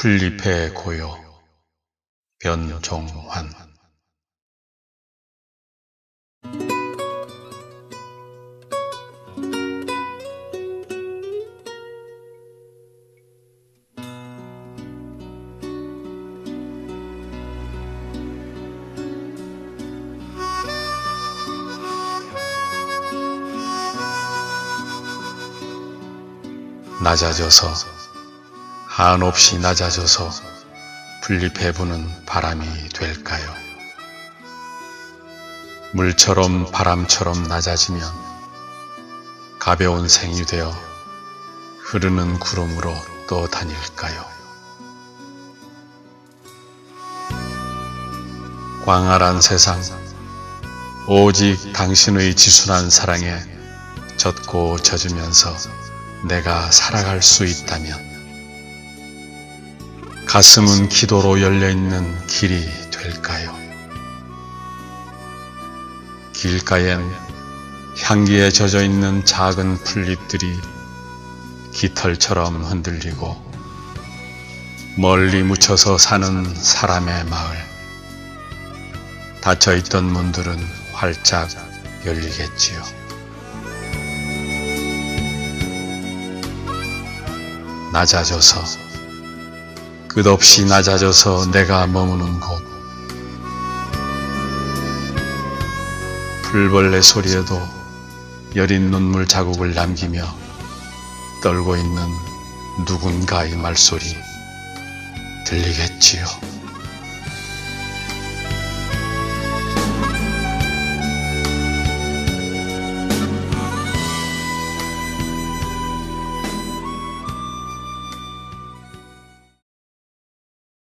풀잎의 고요 변종환. 낮아져서 한없이 낮아져서 풀잎해 부는 바람이 될까요? 물처럼 바람처럼 낮아지면 가벼운 생이 되어 흐르는 구름으로 또 다닐까요? 광활한 세상, 오직 당신의 지순한 사랑에 젖고 젖으면서 내가 살아갈 수 있다면 가슴은 기도로 열려있는 길이 될까요? 길가엔 향기에 젖어있는 작은 풀잎들이 깃털처럼 흔들리고 멀리 묻혀서 사는 사람의 마을 닫혀있던 문들은 활짝 열리겠지요. 낮아져서 끝없이 낮아져서 내가 머무는 곳 풀벌레 소리에도 여린 눈물 자국을 남기며 떨고 있는 누군가의 말소리 들리겠지요.